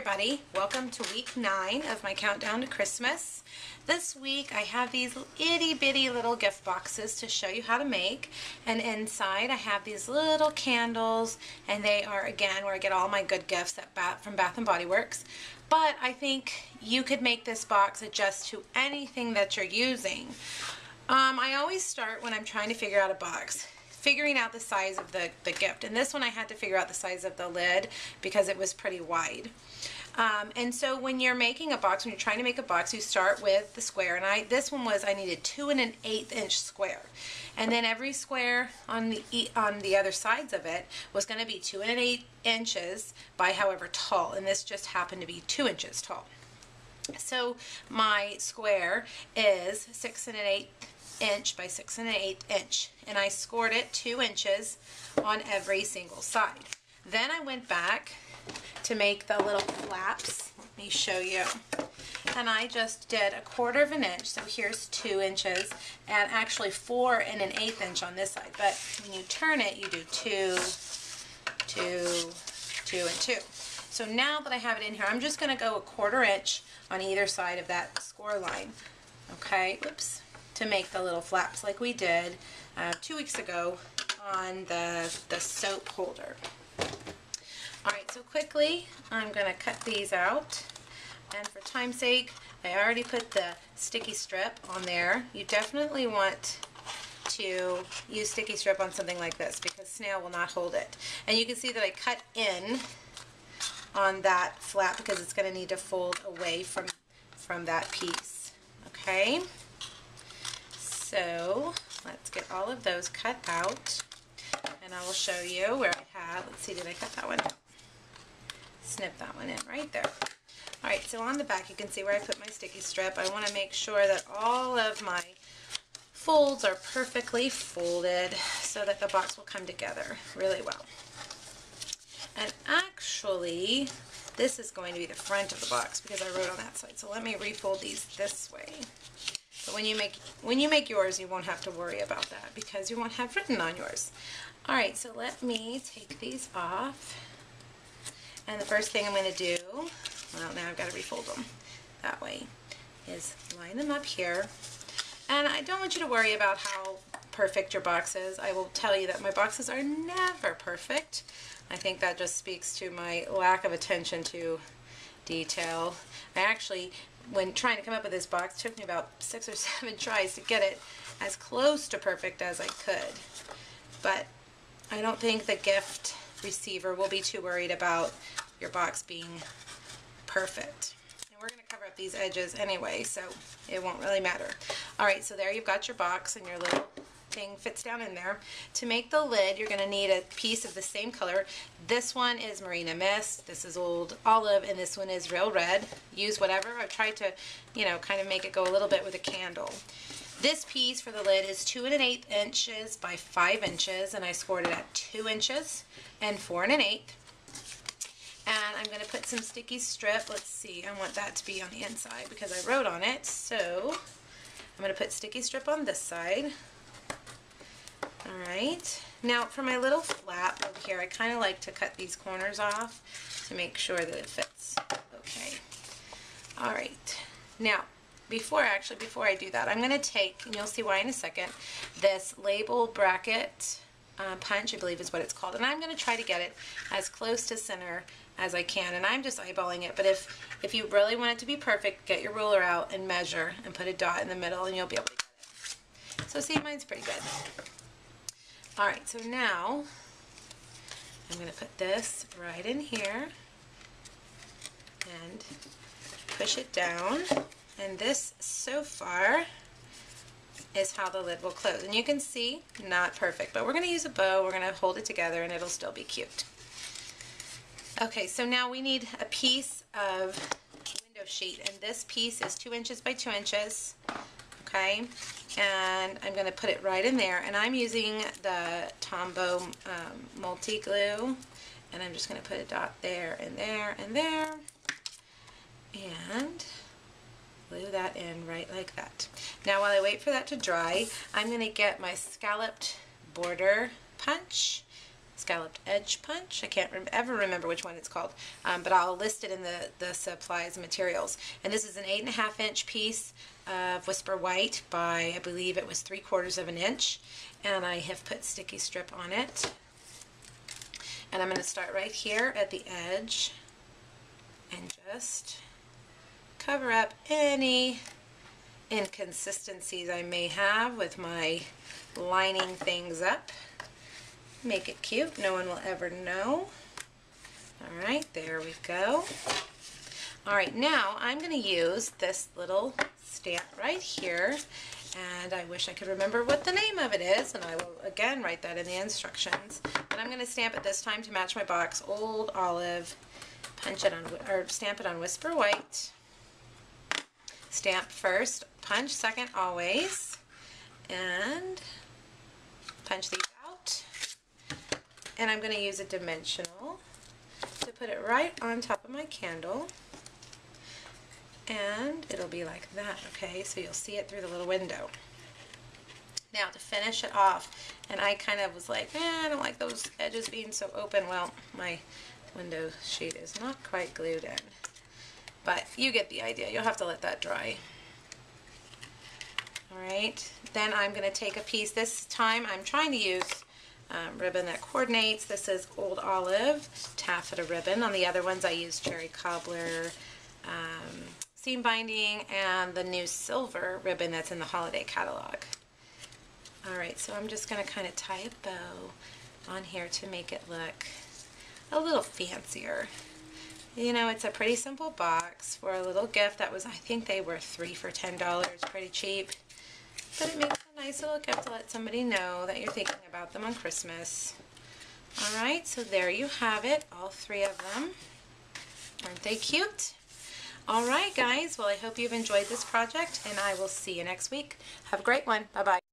everybody, welcome to week nine of my countdown to Christmas. This week I have these itty bitty little gift boxes to show you how to make and inside I have these little candles and they are again where I get all my good gifts from Bath & Body Works but I think you could make this box adjust to anything that you're using. Um, I always start when I'm trying to figure out a box figuring out the size of the, the gift. And this one I had to figure out the size of the lid because it was pretty wide. Um, and so when you're making a box, when you're trying to make a box, you start with the square. And I this one was I needed two and an eighth inch square, and then every square on the on the other sides of it was going to be two and an eighth inches by however tall. And this just happened to be two inches tall. So my square is six and an eighth inch by six and an eighth inch and I scored it two inches on every single side. Then I went back to make the little flaps. Let me show you. And I just did a quarter of an inch, so here's two inches, and actually four and an eighth inch on this side. But when you turn it, you do two, two, two, and two. So now that I have it in here, I'm just going to go a quarter inch on either side of that score line. Okay, whoops to make the little flaps like we did uh, two weeks ago on the, the soap holder. Alright, so quickly I'm going to cut these out and for time's sake I already put the sticky strip on there. You definitely want to use sticky strip on something like this because snail will not hold it. And you can see that I cut in on that flap because it's going to need to fold away from, from that piece. Okay? So let's get all of those cut out and I will show you where I have, let's see, did I cut that one? Snip that one in right there. Alright, so on the back you can see where I put my sticky strip. I want to make sure that all of my folds are perfectly folded so that the box will come together really well. And actually, this is going to be the front of the box because I wrote on that side. So let me refold these this way. But when you make when you make yours, you won't have to worry about that because you won't have written on yours. All right, so let me take these off. And the first thing I'm going to do, well, now I've got to refold them that way, is line them up here. And I don't want you to worry about how perfect your box is. I will tell you that my boxes are never perfect. I think that just speaks to my lack of attention to detail. I actually when trying to come up with this box, took me about six or seven tries to get it as close to perfect as I could. But I don't think the gift receiver We'll be too worried about your box being perfect. And we're going to cover up these edges anyway, so it won't really matter. Alright, so there you've got your box and your little thing fits down in there. To make the lid, you're going to need a piece of the same color. This one is Marina Mist, this is Old Olive, and this one is Real Red. Use whatever. I've tried to, you know, kind of make it go a little bit with a candle. This piece for the lid is two and an eighth inches by five inches, and I scored it at two inches and four and an eighth. And I'm going to put some sticky strip. Let's see, I want that to be on the inside because I wrote on it. So I'm going to put sticky strip on this side. Alright, now for my little flap over here, I kind of like to cut these corners off to make sure that it fits okay. Alright, now before actually, before I do that, I'm going to take, and you'll see why in a second, this label bracket uh, punch, I believe is what it's called, and I'm going to try to get it as close to center as I can, and I'm just eyeballing it, but if, if you really want it to be perfect, get your ruler out and measure and put a dot in the middle and you'll be able to get it. So see, mine's pretty good. Alright, so now I'm going to put this right in here and push it down. And this, so far, is how the lid will close. And you can see, not perfect, but we're going to use a bow, we're going to hold it together, and it'll still be cute. Okay, so now we need a piece of window sheet, and this piece is 2 inches by 2 inches, okay? and I'm going to put it right in there and I'm using the Tombow um, multi-glue and I'm just going to put a dot there and there and there and glue that in right like that. Now while I wait for that to dry I'm going to get my scalloped border punch scalloped edge punch. I can't ever remember which one it's called, um, but I'll list it in the, the supplies and materials. And this is an eight and a half inch piece of Whisper White by, I believe it was three quarters of an inch. And I have put sticky strip on it. And I'm going to start right here at the edge and just cover up any inconsistencies I may have with my lining things up. Make it cute. No one will ever know. All right, there we go. All right, now I'm going to use this little stamp right here. And I wish I could remember what the name of it is, and I will again write that in the instructions. But I'm going to stamp it this time to match my box, Old Olive. Punch it on, or stamp it on Whisper White. Stamp first, punch second always. And punch these out. And I'm going to use a dimensional to put it right on top of my candle. And it'll be like that, okay? So you'll see it through the little window. Now to finish it off, and I kind of was like, eh, I don't like those edges being so open. Well, my window sheet is not quite glued in. But you get the idea. You'll have to let that dry. Alright, then I'm going to take a piece. This time I'm trying to use um, ribbon that coordinates. This is Old Olive taffeta ribbon. On the other ones I use Cherry Cobbler um, seam binding and the new silver ribbon that's in the holiday catalog. Alright, so I'm just going to kind of tie a bow on here to make it look a little fancier. You know, it's a pretty simple box for a little gift that was, I think they were three for $10, pretty cheap. But it makes a nice little gift to let somebody know that you're thinking about them on Christmas. Alright, so there you have it, all three of them. Aren't they cute? Alright guys, well I hope you've enjoyed this project and I will see you next week. Have a great one. Bye-bye.